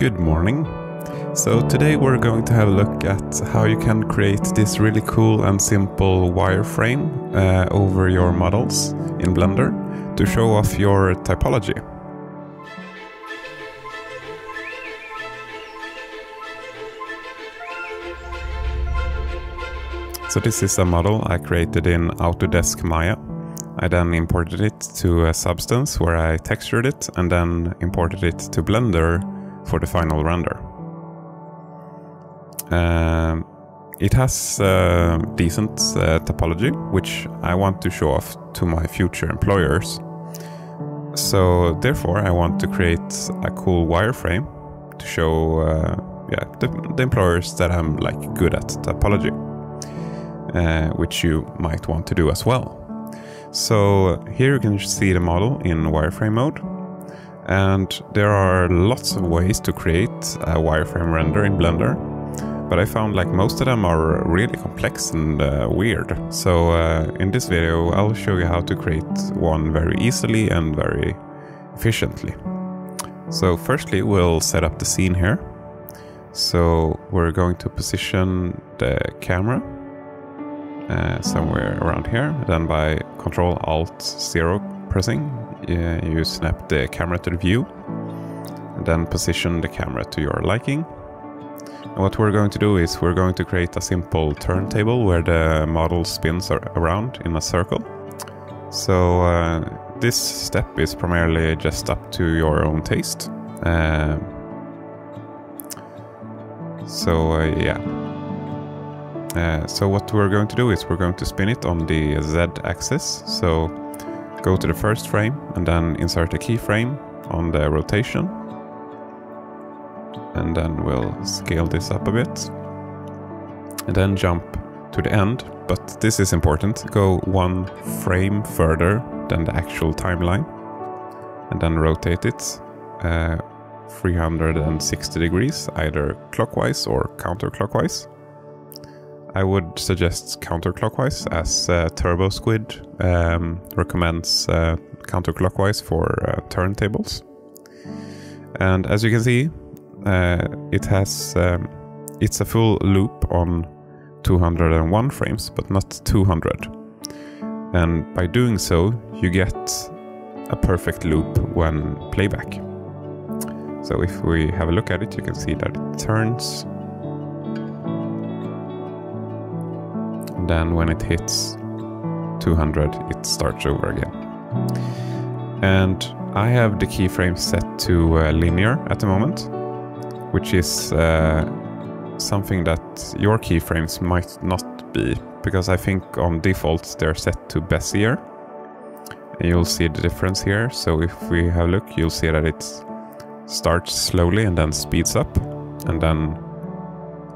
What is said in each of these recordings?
Good morning. So today we're going to have a look at how you can create this really cool and simple wireframe uh, over your models in Blender to show off your topology. So this is a model I created in Autodesk Maya. I then imported it to a Substance where I textured it and then imported it to Blender for the final render. Um, it has uh, decent uh, topology, which I want to show off to my future employers. So therefore, I want to create a cool wireframe to show uh, yeah, the, the, employers that I'm like good at topology, uh, which you might want to do as well. So here you can see the model in wireframe mode. And there are lots of ways to create a wireframe render in Blender. But I found like most of them are really complex and uh, weird. So uh, in this video I'll show you how to create one very easily and very efficiently. So firstly we'll set up the scene here. So we're going to position the camera uh, somewhere around here. Then by Control Alt 0 pressing, you snap the camera to the view. And then position the camera to your liking. And what we're going to do is we're going to create a simple turntable where the model spins around in a circle. So uh, this step is primarily just up to your own taste. Uh, so uh, yeah, uh, so what we're going to do is we're going to spin it on the Z axis. So go to the first frame and then insert a keyframe on the rotation. And then we'll scale this up a bit. And then jump to the end. But this is important. Go one frame further than the actual timeline. And then rotate it uh, 360 degrees, either clockwise or counterclockwise. I would suggest counterclockwise as uh, TurboSquid um, recommends uh, counterclockwise for uh, turntables. And as you can see, uh, it has um, it's a full loop on 201 frames, but not 200. And by doing so, you get a perfect loop when playback. So if we have a look at it, you can see that it turns then when it hits 200 it starts over again. And I have the keyframe set to uh, linear at the moment, which is uh, something that your keyframes might not be, because I think on default they're set to Bezier. And you'll see the difference here. So if we have a look, you'll see that it starts slowly and then speeds up, and then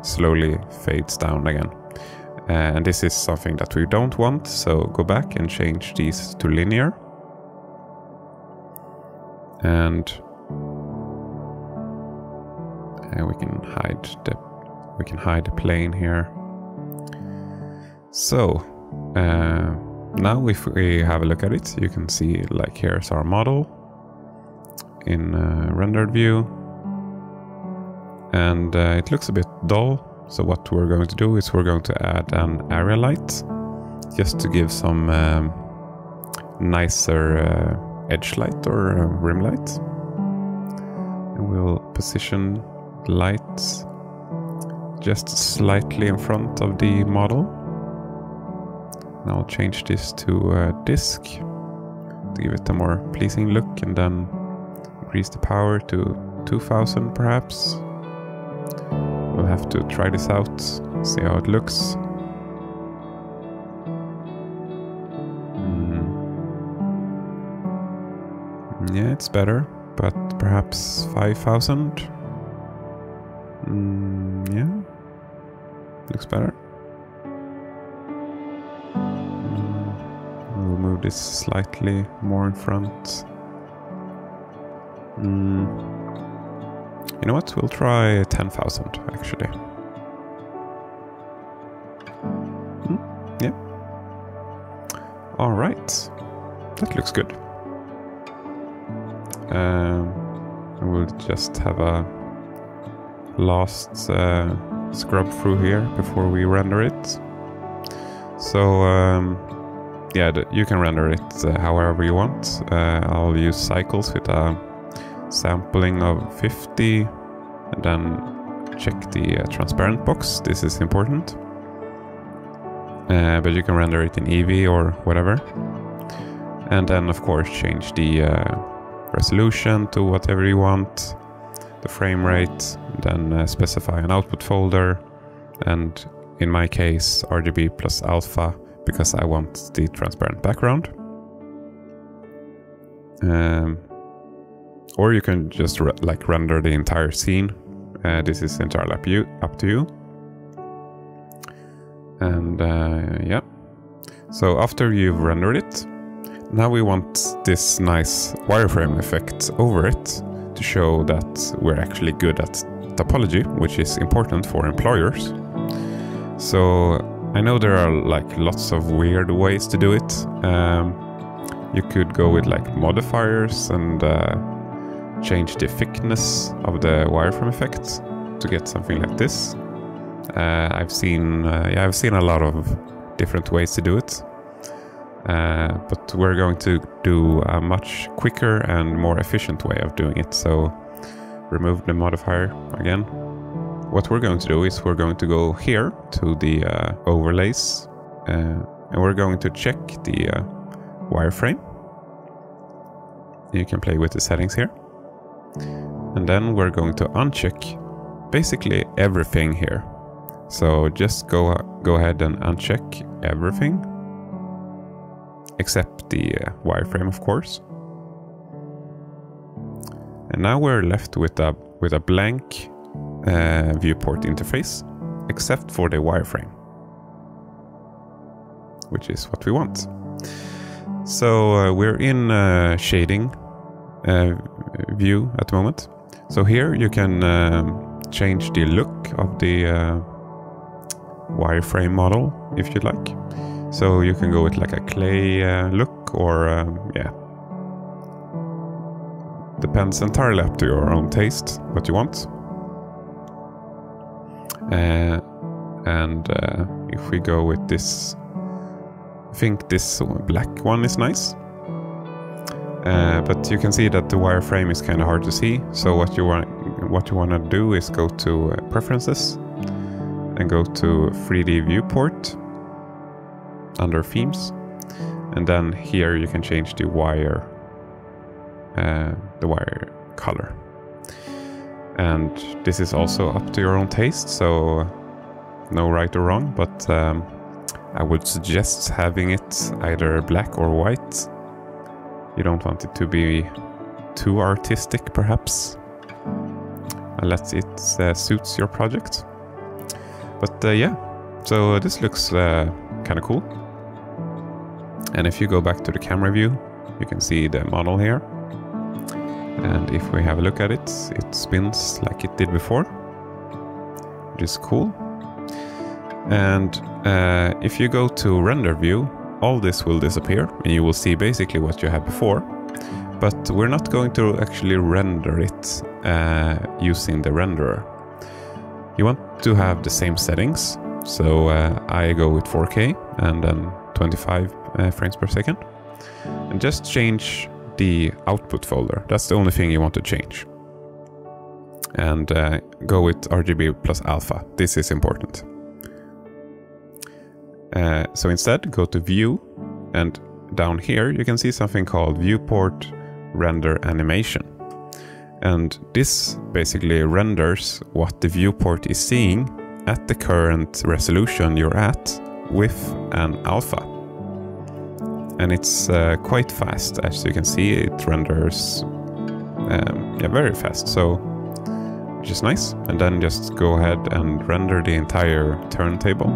slowly fades down again. And this is something that we don't want, so go back and change these to linear. And, and we can hide the we can hide the plane here. So uh, now if we have a look at it, you can see like here's our model in uh, rendered view. And uh, it looks a bit dull so what we're going to do is we're going to add an area light just to give some um, nicer uh, edge light or uh, rim light. And we'll position the light just slightly in front of the model. And I'll change this to a disk to give it a more pleasing look and then increase the power to 2000 perhaps. We'll have to try this out, see how it looks. Mm. Yeah, it's better, but perhaps 5000? Mm, yeah, looks better. Mm. We'll move this slightly more in front. Mm. You know what? We'll try 10,000 actually. Hmm? Yeah. All right. That looks good. Um, we'll just have a last uh, scrub through here before we render it. So um, yeah, you can render it uh, however you want. Uh, I'll use cycles with a sampling of 50 and then check the uh, transparent box. This is important. Uh, but you can render it in Eevee or whatever. And then of course change the uh, resolution to whatever you want, the frame rate, then uh, specify an output folder, and in my case RGB plus alpha because I want the transparent background. Um, or you can just like render the entire scene. Uh, this is entirely up, you, up to you. And uh, yeah. So after you've rendered it, now we want this nice wireframe effect over it to show that we're actually good at topology, which is important for employers. So I know there are like lots of weird ways to do it. Um, you could go with like modifiers and uh, change the thickness of the wireframe effect to get something like this. Uh, I've seen uh, yeah I've seen a lot of different ways to do it. Uh, but we're going to do a much quicker and more efficient way of doing it. So remove the modifier again. What we're going to do is we're going to go here to the uh, overlays uh, and we're going to check the uh, wireframe. You can play with the settings here. And then we're going to uncheck basically everything here. So just go, go ahead and uncheck everything except the uh, wireframe of course. And now we're left with a, with a blank uh, viewport interface, except for the wireframe, which is what we want. So uh, we're in uh, shading view at the moment. So here you can um, change the look of the uh, wireframe model if you like. So you can go with like a clay uh, look or um, yeah. Depends entirely up to your own taste, what you want. Uh, and uh, if we go with this, I think this black one is nice. Uh, but you can see that the wireframe is kind of hard to see. So what you want, what you want to do is go to uh, Preferences and go to 3D Viewport under themes. And then here you can change the wire, uh, the wire color. And this is also up to your own taste, so no right or wrong, but um, I would suggest having it either black or white. You don't want it to be too artistic, perhaps, unless it uh, suits your project. But uh, yeah, so this looks uh, kind of cool. And if you go back to the camera view, you can see the model here. And if we have a look at it, it spins like it did before, which is cool. And uh, if you go to render view, all this will disappear and you will see basically what you had before. But we're not going to actually render it uh, using the renderer. You want to have the same settings. So uh, I go with 4K and then 25 uh, frames per second. And just change the output folder. That's the only thing you want to change. And uh, go with RGB plus alpha. This is important. Uh, so instead, go to View, and down here you can see something called Viewport Render Animation. And this basically renders what the viewport is seeing at the current resolution you're at with an alpha. And it's uh, quite fast. As you can see it renders um, yeah very fast. So which is nice. And then just go ahead and render the entire turntable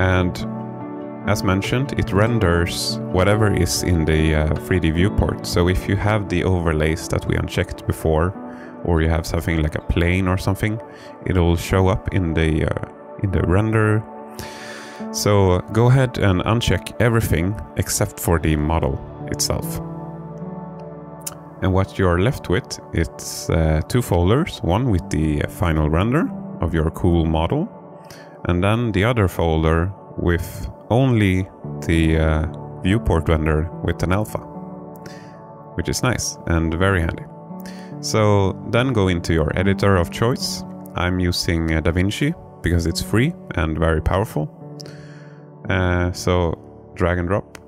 and as mentioned it renders whatever is in the uh, 3D viewport so if you have the overlays that we unchecked before or you have something like a plane or something it'll show up in the uh, in the render so go ahead and uncheck everything except for the model itself. And what you're left with, it's uh, two folders, one with the final render of your cool model, and then the other folder with only the uh, viewport render with an alpha, which is nice and very handy. So then go into your editor of choice. I'm using uh, DaVinci because it's free and very powerful. Uh, so drag and drop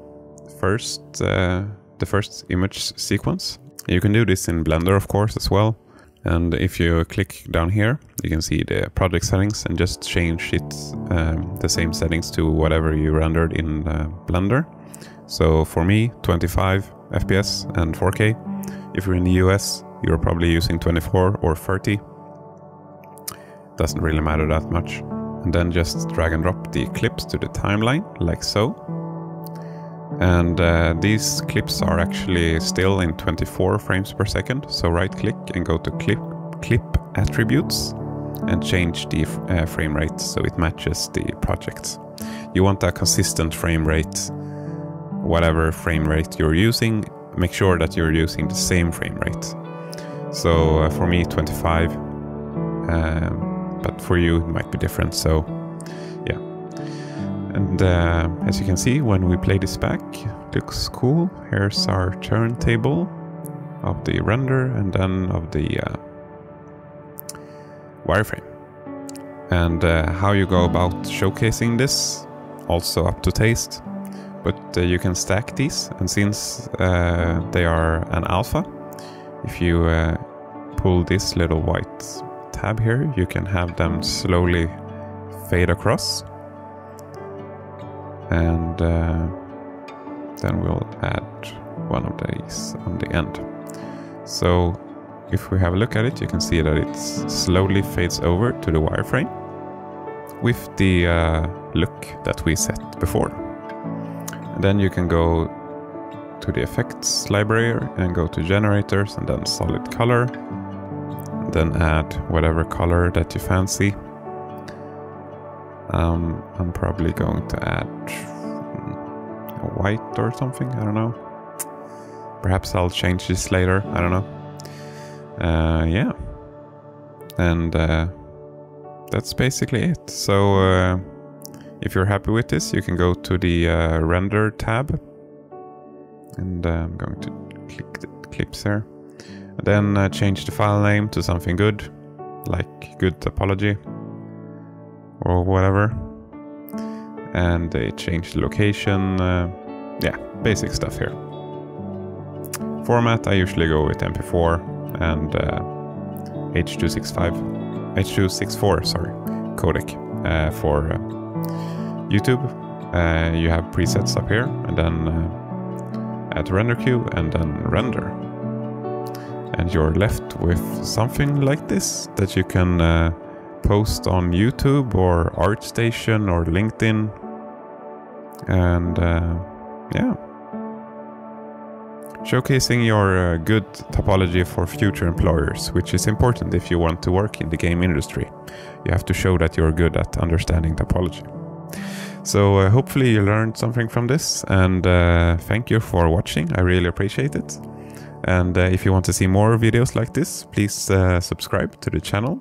first uh, the first image sequence. You can do this in Blender of course as well. And if you click down here, you can see the project settings and just change it um, the same settings to whatever you rendered in uh, Blender. So for me, 25 FPS and 4K. If you're in the US, you're probably using 24 or 30. Doesn't really matter that much. And then just drag and drop the clips to the timeline, like so. And uh, these clips are actually still in 24 frames per second. So right click and go to clip, clip attributes and change the uh, frame rate so it matches the project. You want a consistent frame rate, whatever frame rate you're using, make sure that you're using the same frame rate. So uh, for me, 25, um, but for you it might be different. So. And uh, as you can see, when we play this back, looks cool. Here's our turntable of the render and then of the uh, wireframe. And uh, how you go about showcasing this, also up to taste. But uh, you can stack these, and since uh, they are an alpha, if you uh, pull this little white tab here, you can have them slowly fade across. And uh, then we'll add one of these on the end. So if we have a look at it, you can see that it slowly fades over to the wireframe with the uh, look that we set before. And then you can go to the effects library and go to generators and then solid color. Then add whatever color that you fancy. Um, I'm probably going to add a white or something, I don't know. Perhaps I'll change this later, I don't know. Uh, yeah. And uh, that's basically it. So uh, if you're happy with this, you can go to the uh, render tab and uh, I'm going to click the clips here. And then uh, change the file name to something good, like good topology or whatever. And they change the location. Uh, yeah, basic stuff here. Format, I usually go with MP4 and uh, H265, H264, sorry, codec uh, for uh, YouTube. you have presets up here and then add render queue and then render. And you're left with something like this that you can uh, post on YouTube or ArtStation or LinkedIn. And uh, yeah. Showcasing your uh, good topology for future employers, which is important if you want to work in the game industry. You have to show that you're good at understanding topology. So uh, hopefully you learned something from this and uh, thank you for watching. I really appreciate it. And uh, if you want to see more videos like this, please uh, subscribe to the channel